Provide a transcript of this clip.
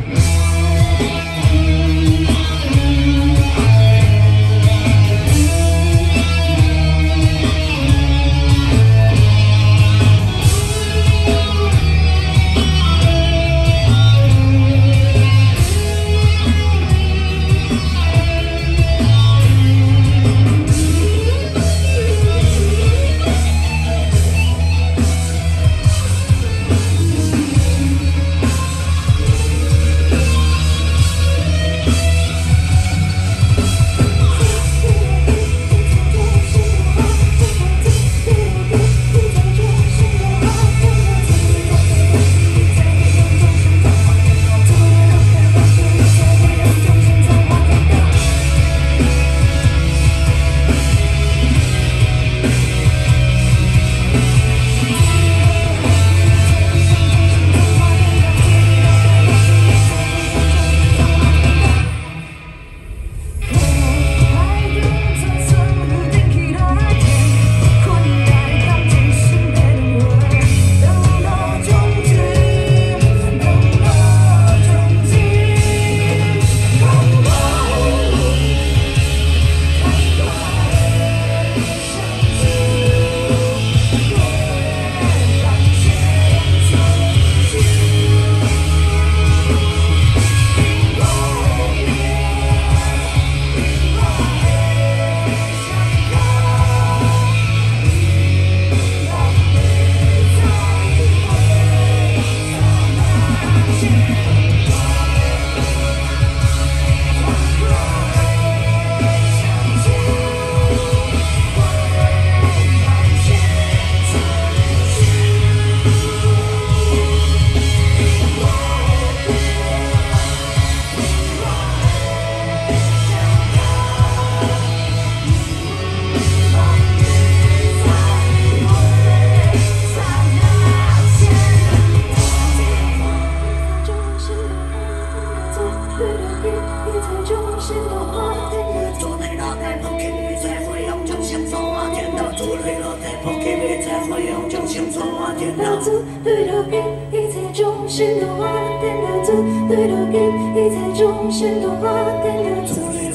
Mississippi. 对着干一切重新的画面都走你在我眼中真的很特别对着干一切重新的画面都走对着干一切重新的画面都走对着干一切重新的画